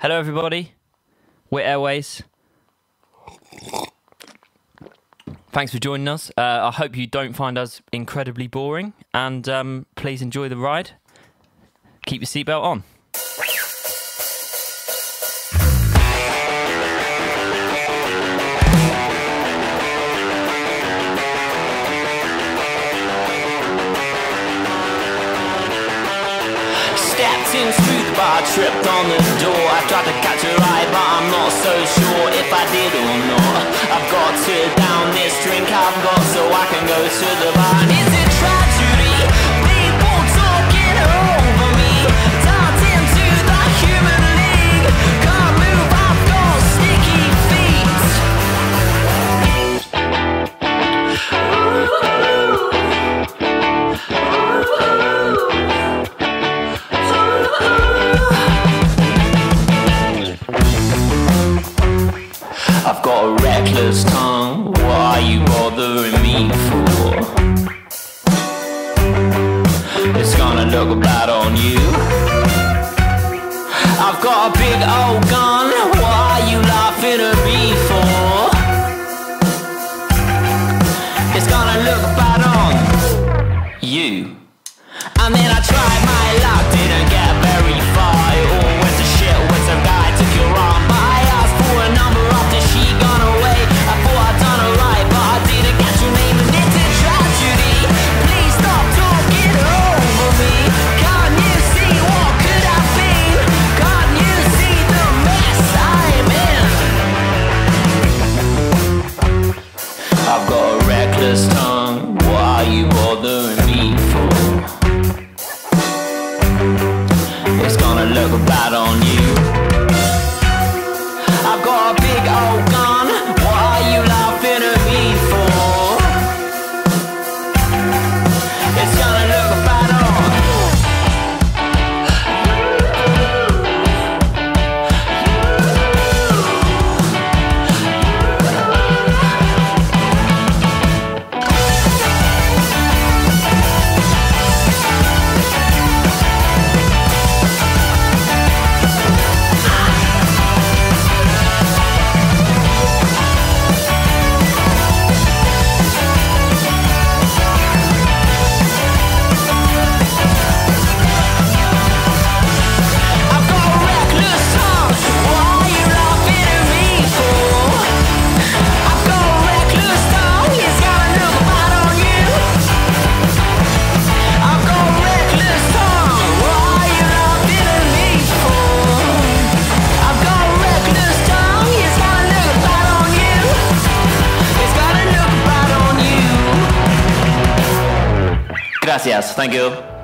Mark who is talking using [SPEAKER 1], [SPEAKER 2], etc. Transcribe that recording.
[SPEAKER 1] Hello, everybody. We're Airways. Thanks for joining us. Uh, I hope you don't find us incredibly boring, and um, please enjoy the ride. Keep your seatbelt on.
[SPEAKER 2] In through the bar, tripped on the door. I tried to catch a ride, but I'm not so sure if I did or not. I've got to down this drink I've got so I can go to the bar. I've got a reckless tongue. What are you bothering me for? It's gonna look bad on you. I've got a big old gun. What are you laughing at me for? It's gonna look bad on you. And then I tried my a tongue. What are you bothering me for? It's gonna look bad on you. I've got a big old Gracias. Thank you.